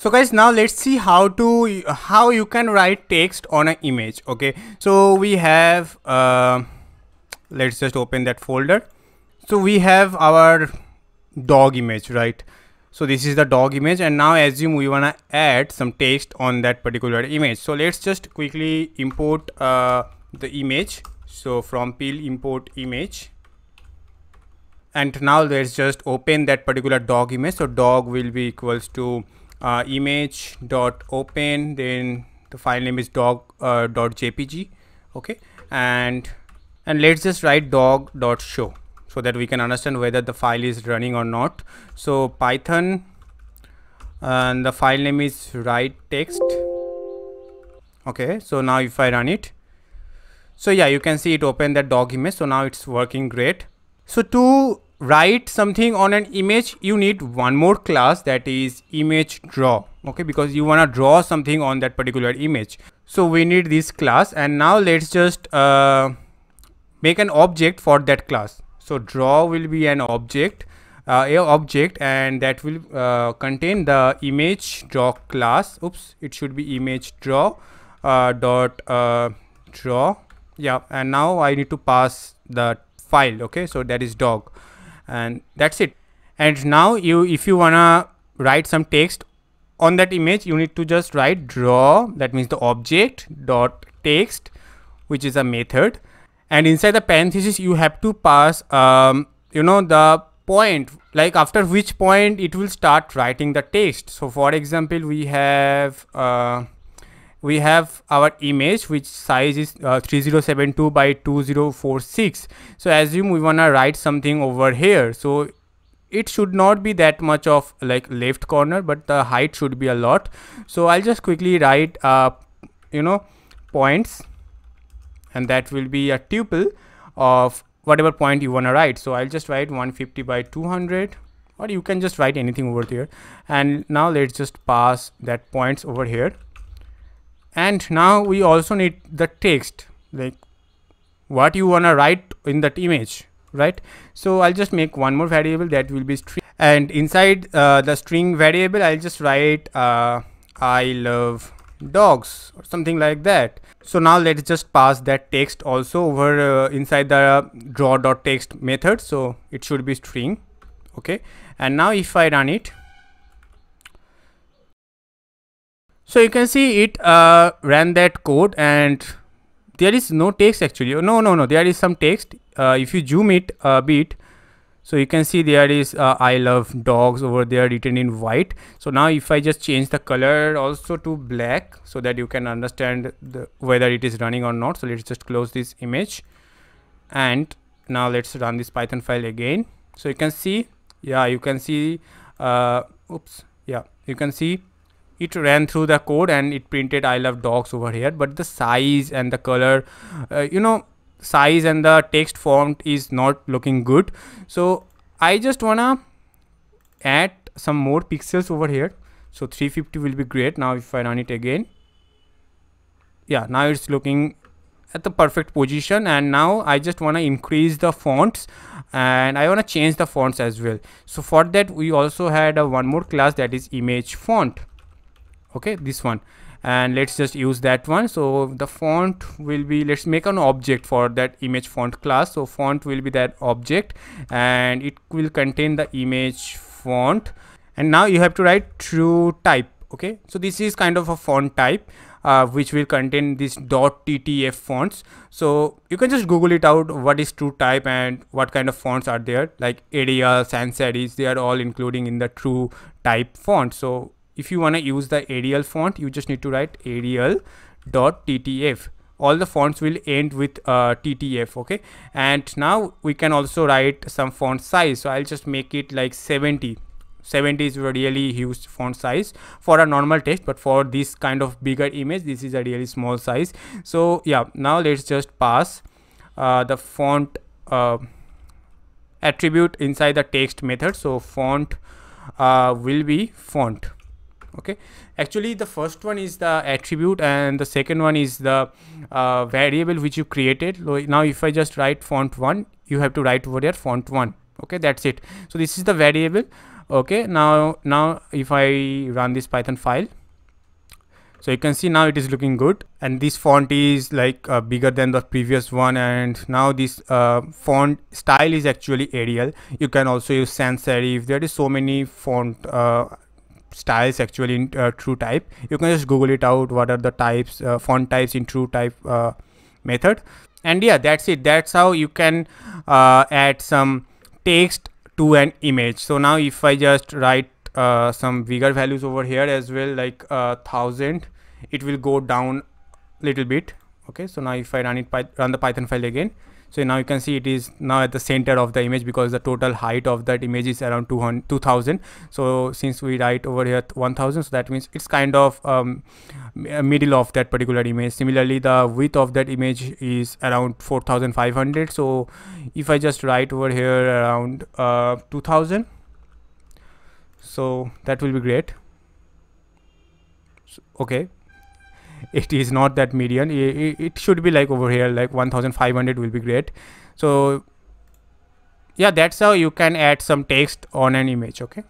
so guys now let's see how to how you can write text on an image okay? So we have uh, let's just open that folder. So we have our dog image right? So this is the dog image and now assume we want to add some text on that particular image. So let's just quickly import uh, the image. So from pil import image. And now let's just open that particular dog image. So dog will be equals to uh, image dot open then the file name is dog uh, dot jpg okay? And and let's just write dog dot show so that we can understand whether the file is running or not. So python and the file name is write text okay? So now if i run it so yeah you can see it open that dog image so now it's working great. So to write something on an image you need one more class that is image draw okay? Because you want to draw something on that particular image. So we need this class and now let's just uh, make an object for that class. So draw will be an object uh, a object and that will uh, contain the image draw class. Oops it should be image draw uh, dot uh, draw. Yeah and now i need to pass the file okay? So that is dog and that's it. And now you if you wanna write some text on that image you need to just write draw that means the object dot text which is a method. And inside the parenthesis you have to pass um, you know the point like after which point it will start writing the text. So for example we have uh, we have our image which size is uh, 3072 by 2046 so assume we want to write something over here. So it should not be that much of like left corner but the height should be a lot. So i'll just quickly write uh you know points and that will be a tuple of whatever point you want to write. So i'll just write 150 by 200 or you can just write anything over here and now let's just pass that points over here and now we also need the text like what you want to write in that image right? So i'll just make one more variable that will be string. And inside uh, the string variable i'll just write uh, i love dogs or something like that. So now let's just pass that text also over uh, inside the draw dot text method. So it should be string okay? And now if i run it so you can see it uh, ran that code and there is no text actually. No no no there is some text. Uh, if you zoom it a bit so you can see there is uh, i love dogs over there written in white. So now if i just change the color also to black so that you can understand the, whether it is running or not. So let's just close this image and now let's run this python file again. So you can see yeah you can see uh, oops yeah you can see it ran through the code and it printed i love dogs over here. But the size and the color uh, you know size and the text font is not looking good. So i just wanna add some more pixels over here. So 350 will be great now if i run it again. Yeah now it's looking at the perfect position. And now i just want to increase the fonts and i want to change the fonts as well. So for that we also had a one more class that is image font okay this one. And let's just use that one. So the font will be let's make an object for that image font class. So font will be that object and it will contain the image font. And now you have to write true type okay? So this is kind of a font type uh, which will contain this dot ttf fonts. So you can just google it out what is true type and what kind of fonts are there. Like arial sans serif they are all including in the true type font. So if you want to use the Arial font you just need to write Arial dot ttf all the fonts will end with uh, ttf okay? And now we can also write some font size. So i'll just make it like 70 70 is a really huge font size for a normal text but for this kind of bigger image this is a really small size. So yeah now let's just pass uh, the font uh, attribute inside the text method. So font uh, will be font okay? Actually the first one is the attribute and the second one is the uh, variable which you created. Now if i just write font 1 you have to write over there font 1 okay? That's it. So this is the variable. Okay? Now now if i run this python file so you can see now it is looking good. And this font is like uh, bigger than the previous one. And now this uh, font style is actually Arial. You can also use sans serif there is so many font uh, styles actually in uh, TrueType you can just google it out what are the types uh, font types in TrueType uh, method. And yeah that's it. That's how you can add some text to an image. So now if i just write uh, some bigger values over here as well like uh, thousand it will go down a little bit. Okay so now if i run it run the python file again so now you can see it is now at the center of the image because the total height of that image is around 200 2000 so since we write over here 1000 so that means it's kind of um, middle of that particular image. Similarly the width of that image is around 4500 so if i just write over here around uh, 2000 so that will be great. Okay it is not that median. It, it should be like over here like 1500 will be great. So yeah that's how you can add some text on an image okay